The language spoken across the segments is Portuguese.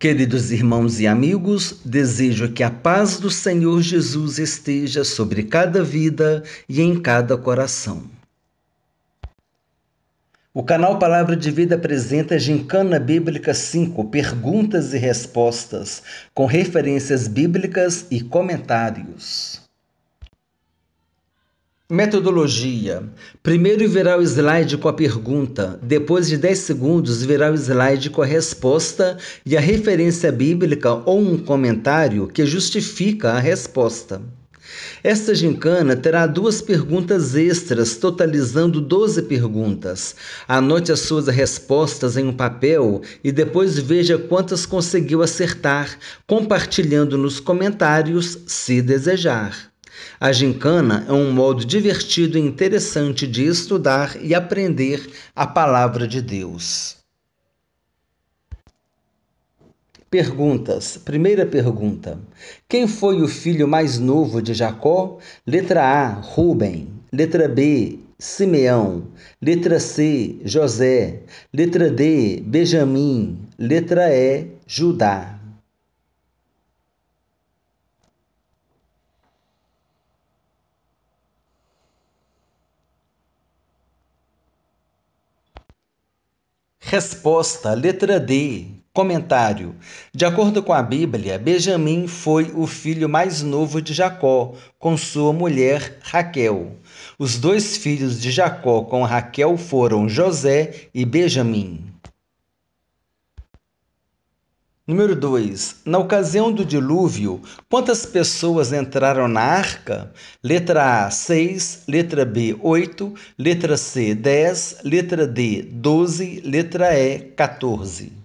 Queridos irmãos e amigos, desejo que a paz do Senhor Jesus esteja sobre cada vida e em cada coração. O canal Palavra de Vida apresenta Gincana Bíblica 5, perguntas e respostas, com referências bíblicas e comentários. Metodologia: primeiro virá o slide com a pergunta, depois de 10 segundos virá o slide com a resposta e a referência bíblica ou um comentário que justifica a resposta. Esta gincana terá duas perguntas extras, totalizando 12 perguntas. Anote as suas respostas em um papel e depois veja quantas conseguiu acertar, compartilhando nos comentários, se desejar. A gincana é um modo divertido e interessante de estudar e aprender a palavra de Deus. Perguntas. Primeira pergunta: Quem foi o filho mais novo de Jacó? Letra A: Ruben. Letra B: Simeão. Letra C: José. Letra D: Benjamim. Letra E: Judá. Resposta: letra D. Comentário: De acordo com a Bíblia, Benjamim foi o filho mais novo de Jacó, com sua mulher Raquel. Os dois filhos de Jacó com Raquel foram José e Benjamim. Número 2. Na ocasião do dilúvio, quantas pessoas entraram na arca? Letra A, 6. Letra B, 8. Letra C, 10. Letra D, 12. Letra E, 14.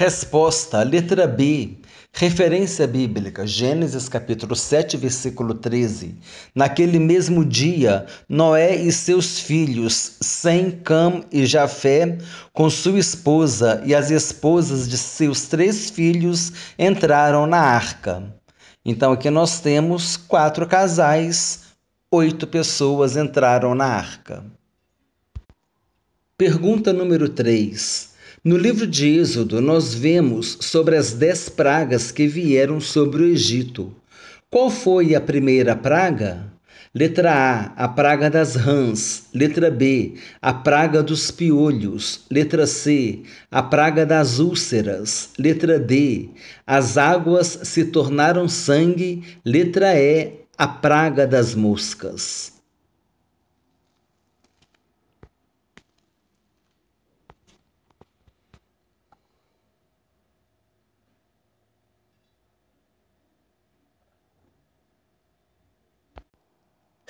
Resposta: letra B. Referência bíblica: Gênesis capítulo 7, versículo 13. Naquele mesmo dia, Noé e seus filhos, Sem, Cam e Jafé, com sua esposa e as esposas de seus três filhos, entraram na arca. Então aqui nós temos quatro casais, oito pessoas entraram na arca. Pergunta número 3. No livro de Êxodo, nós vemos sobre as dez pragas que vieram sobre o Egito. Qual foi a primeira praga? Letra A, a praga das rãs. Letra B, a praga dos piolhos. Letra C, a praga das úlceras. Letra D, as águas se tornaram sangue. Letra E, a praga das moscas.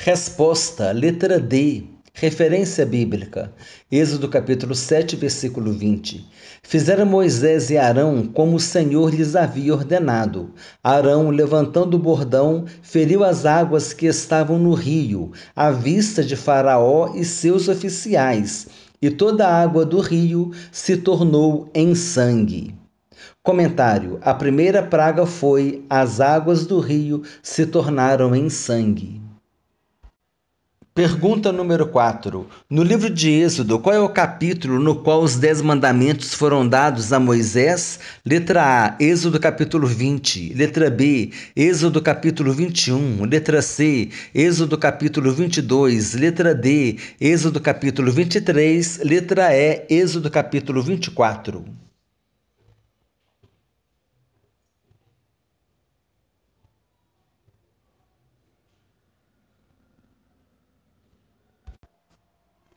Resposta, letra D. Referência bíblica. Êxodo capítulo 7, versículo 20. Fizeram Moisés e Arão como o Senhor lhes havia ordenado. Arão, levantando o bordão, feriu as águas que estavam no rio, à vista de Faraó e seus oficiais, e toda a água do rio se tornou em sangue. Comentário: A primeira praga foi as águas do rio se tornaram em sangue. Pergunta número 4. No livro de Êxodo, qual é o capítulo no qual os Dez Mandamentos foram dados a Moisés? Letra A, Êxodo capítulo 20. Letra B, Êxodo capítulo 21. Letra C, Êxodo capítulo 22. Letra D, Êxodo capítulo 23. Letra E, Êxodo capítulo 24.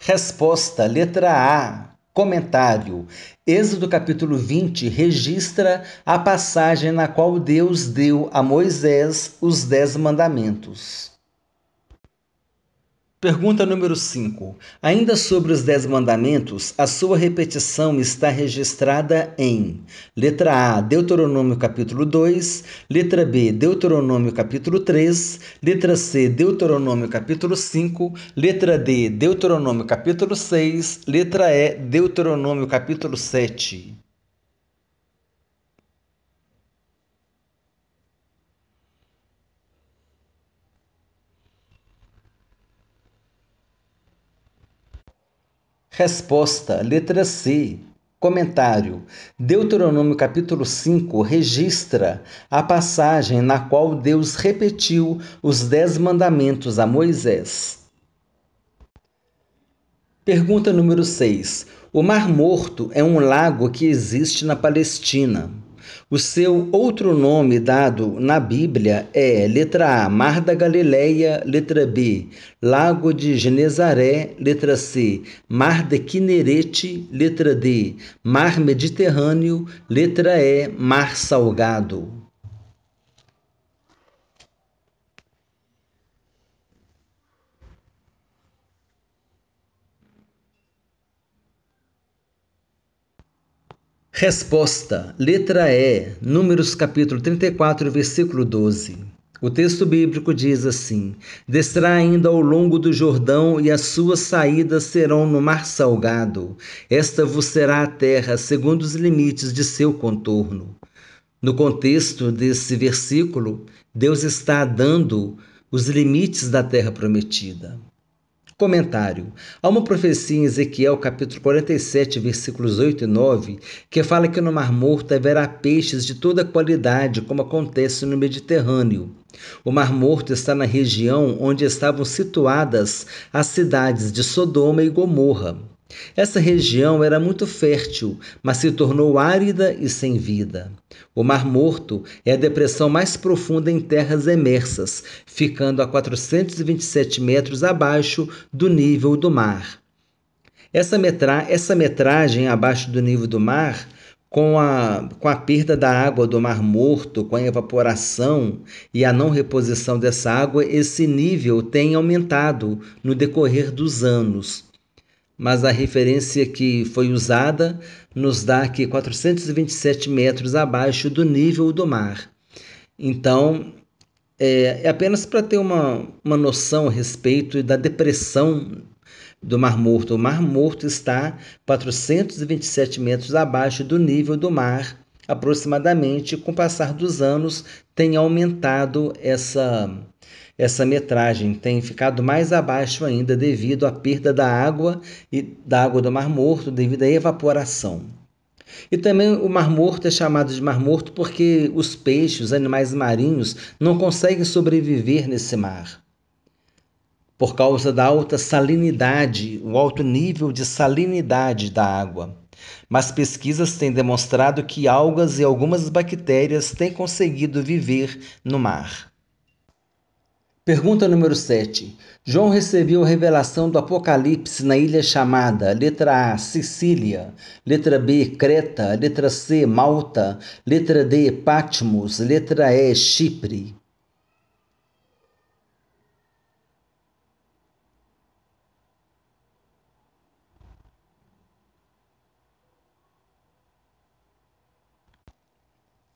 Resposta: letra A. Comentário: Êxodo capítulo 20 registra a passagem na qual Deus deu a Moisés os Dez Mandamentos. Pergunta número 5. Ainda sobre os Dez Mandamentos, a sua repetição está registrada em letra A, Deuteronômio capítulo 2, letra B, Deuteronômio capítulo 3, letra C, Deuteronômio capítulo 5, letra D, Deuteronômio capítulo 6, letra E, Deuteronômio capítulo 7. Resposta: letra C. Comentário: Deuteronômio capítulo 5 registra a passagem na qual Deus repetiu os dez mandamentos a Moisés. Pergunta número 6. O Mar Morto é um lago que existe na Palestina. O seu outro nome dado na Bíblia é letra A, Mar da Galileia, letra B, Lago de Genezaré, letra C, Mar de Quinerete, letra D, Mar Mediterrâneo, letra E, Mar Salgado. Resposta: letra E, Números capítulo 34, versículo 12. O texto bíblico diz assim: Descerá ainda ao longo do Jordão, e as suas saídas serão no mar salgado. Esta vos será a terra, segundo os limites de seu contorno. No contexto desse versículo, Deus está dando os limites da terra prometida. Comentário. Há uma profecia em Ezequiel, capítulo 47, versículos 8 e 9, que fala que no Mar Morto haverá peixes de toda qualidade, como acontece no Mediterrâneo. O Mar Morto está na região onde estavam situadas as cidades de Sodoma e Gomorra. Essa região era muito fértil, mas se tornou árida e sem vida. O Mar Morto é a depressão mais profunda em terras emersas, ficando a 427 metros abaixo do nível do mar. Essa, metra essa metragem abaixo do nível do mar com a, com a perda da água do Mar Morto, com a evaporação e a não reposição dessa água, esse nível tem aumentado no decorrer dos anos mas a referência que foi usada nos dá aqui 427 metros abaixo do nível do mar. Então, é, é apenas para ter uma, uma noção a respeito da depressão do Mar Morto. O Mar Morto está 427 metros abaixo do nível do mar, aproximadamente. Com o passar dos anos, tem aumentado essa essa metragem tem ficado mais abaixo ainda devido à perda da água e da água do Mar Morto devido à evaporação. E também o Mar Morto é chamado de Mar Morto porque os peixes, os animais marinhos, não conseguem sobreviver nesse mar. Por causa da alta salinidade, o alto nível de salinidade da água. Mas pesquisas têm demonstrado que algas e algumas bactérias têm conseguido viver no mar. Pergunta número 7. João recebeu a revelação do Apocalipse na ilha chamada letra A, Sicília, letra B, Creta, letra C, Malta, letra D, Patmos, letra E, Chipre.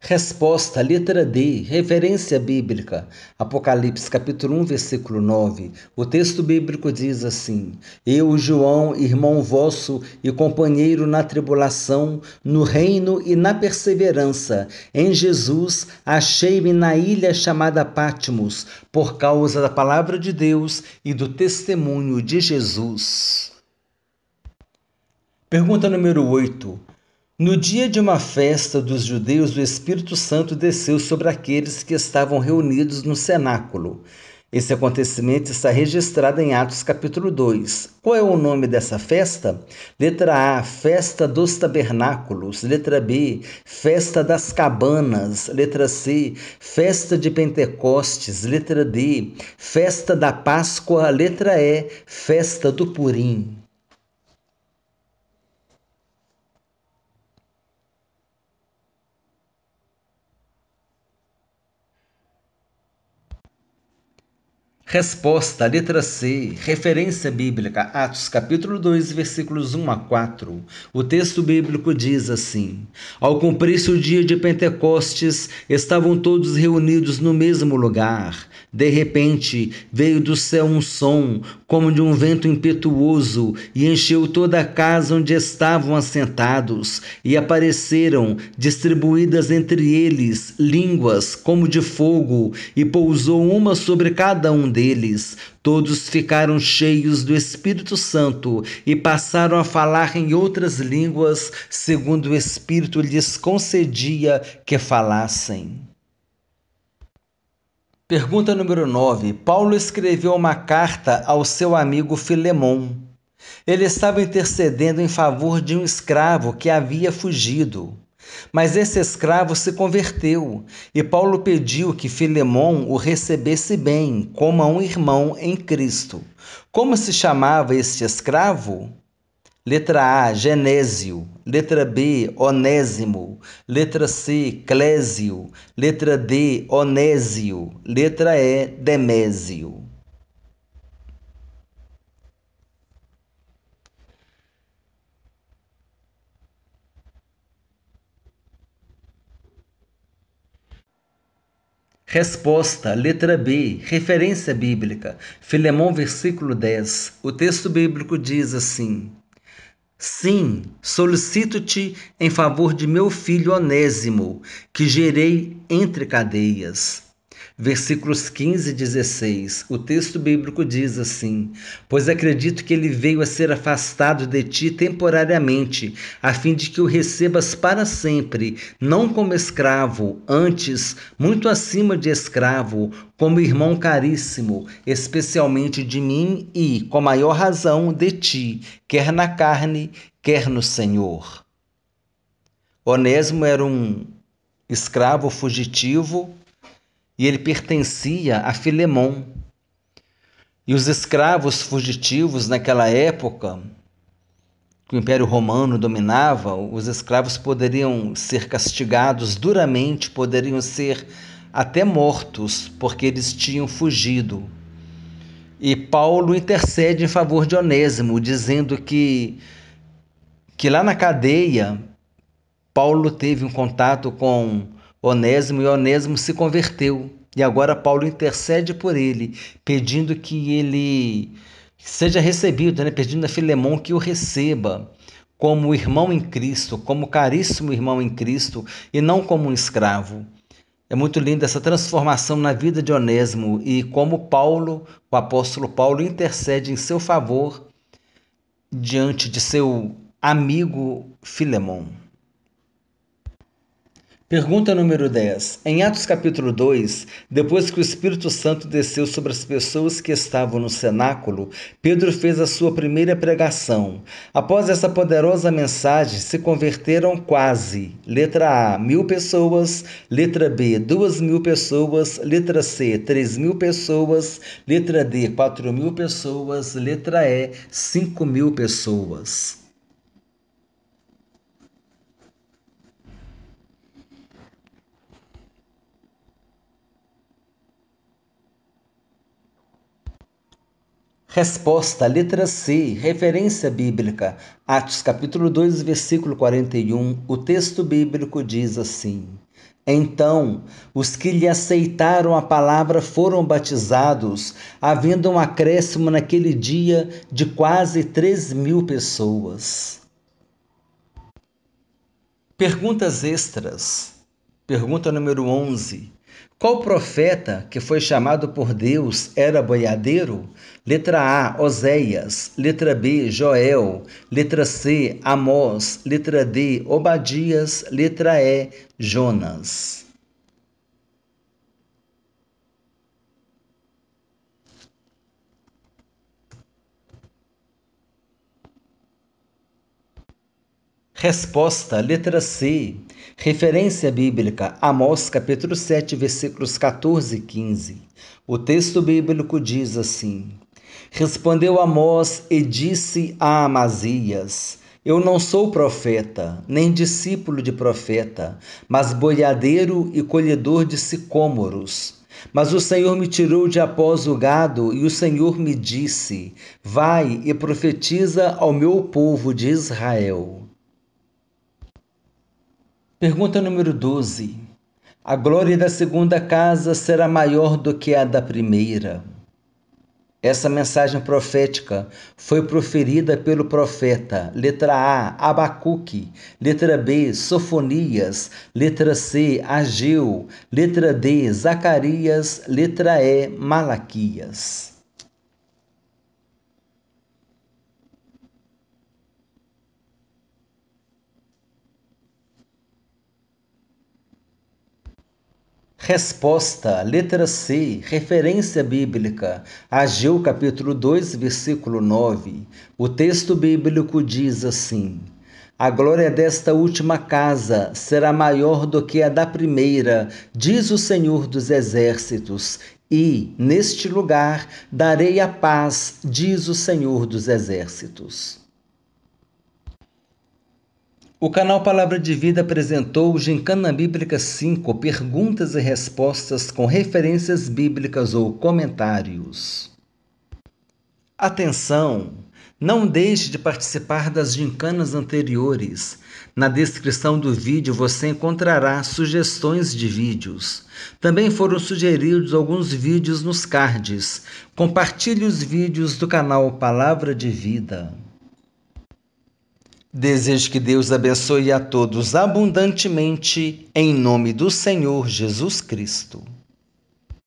Resposta, letra D, referência bíblica, Apocalipse capítulo 1, versículo 9. O texto bíblico diz assim: Eu, João, irmão vosso e companheiro na tribulação, no reino e na perseverança, em Jesus, achei-me na ilha chamada Patmos, por causa da palavra de Deus e do testemunho de Jesus. Pergunta número 8. No dia de uma festa dos judeus, o Espírito Santo desceu sobre aqueles que estavam reunidos no cenáculo. Esse acontecimento está registrado em Atos capítulo 2. Qual é o nome dessa festa? Letra A, Festa dos Tabernáculos. Letra B, Festa das Cabanas. Letra C, Festa de Pentecostes. Letra D, Festa da Páscoa. Letra E, Festa do Purim. Resposta, letra C, referência bíblica, Atos capítulo 2, versículos 1 a 4. O texto bíblico diz assim: Ao cumprir-se o dia de Pentecostes, estavam todos reunidos no mesmo lugar. De repente, veio do céu um som, como de um vento impetuoso, e encheu toda a casa onde estavam assentados, e apareceram, distribuídas entre eles, línguas como de fogo, e pousou uma sobre cada um deles. Todos ficaram cheios do Espírito Santo e passaram a falar em outras línguas, segundo o Espírito lhes concedia que falassem. Pergunta número 9. Paulo escreveu uma carta ao seu amigo Filemon. Ele estava intercedendo em favor de um escravo que havia fugido. Mas esse escravo se converteu, e Paulo pediu que Filemon o recebesse bem, como a um irmão em Cristo. Como se chamava este escravo? Letra A, Genésio. Letra B, Onésimo. Letra C, Clésio. Letra D, Onésio. Letra E, Demésio. Resposta, letra B, referência bíblica, Filemão, versículo 10. O texto bíblico diz assim: Sim, solicito-te em favor de meu filho Onésimo, que gerei entre cadeias. Versículos 15 e 16. O texto bíblico diz assim: Pois acredito que ele veio a ser afastado de ti temporariamente, a fim de que o recebas para sempre, não como escravo, antes, muito acima de escravo, como irmão caríssimo, especialmente de mim e, com maior razão, de ti, quer na carne, quer no Senhor. Onésimo era um escravo fugitivo e ele pertencia a Filemon. E os escravos fugitivos naquela época, que o Império Romano dominava, os escravos poderiam ser castigados duramente, poderiam ser até mortos, porque eles tinham fugido. E Paulo intercede em favor de Onésimo, dizendo que, que lá na cadeia, Paulo teve um contato com Onésimo e Onésimo se converteu. E agora Paulo intercede por ele, pedindo que ele seja recebido, né? pedindo a Filemão que o receba como irmão em Cristo, como caríssimo irmão em Cristo e não como um escravo. É muito linda essa transformação na vida de Onésimo e como Paulo, o apóstolo Paulo, intercede em seu favor diante de seu amigo Filemão. Pergunta número 10. Em Atos capítulo 2, depois que o Espírito Santo desceu sobre as pessoas que estavam no cenáculo, Pedro fez a sua primeira pregação. Após essa poderosa mensagem, se converteram quase. Letra A, mil pessoas. Letra B, duas mil pessoas. Letra C, três mil pessoas. Letra D, quatro mil pessoas. Letra E, cinco mil pessoas. Resposta, letra C, referência bíblica, Atos capítulo 2, versículo 41. O texto bíblico diz assim: Então, os que lhe aceitaram a palavra foram batizados, havendo um acréscimo naquele dia de quase 3 mil pessoas. Perguntas extras. Pergunta número 11. Qual profeta que foi chamado por Deus era boiadeiro? Letra A, Oséias. Letra B, Joel. Letra C, Amós. Letra D, Obadias. Letra E, Jonas. Resposta, letra C. Referência bíblica, Amós capítulo 7, versículos 14 e 15. O texto bíblico diz assim: Respondeu Amós e disse a Amazias: Eu não sou profeta, nem discípulo de profeta, mas boiadeiro e colhedor de sicômoros. Mas o Senhor me tirou de após o gado, e o Senhor me disse: Vai e profetiza ao meu povo de Israel. Pergunta número 12. A glória da segunda casa será maior do que a da primeira. Essa mensagem profética foi proferida pelo profeta, letra A, Abacuque, letra B, Sofonias, letra C, Ageu, letra D, Zacarias, letra E, Malaquias. Resposta, letra C, referência bíblica, Ageu capítulo 2, versículo 9. O texto bíblico diz assim: A glória desta última casa será maior do que a da primeira, diz o Senhor dos exércitos, e, neste lugar, darei a paz, diz o Senhor dos exércitos. O canal Palavra de Vida apresentou Gincana Bíblica 5, perguntas e respostas com referências bíblicas ou comentários. Atenção! Não deixe de participar das gincanas anteriores. Na descrição do vídeo você encontrará sugestões de vídeos. Também foram sugeridos alguns vídeos nos cards. Compartilhe os vídeos do canal Palavra de Vida. Desejo que Deus abençoe a todos abundantemente, em nome do Senhor Jesus Cristo.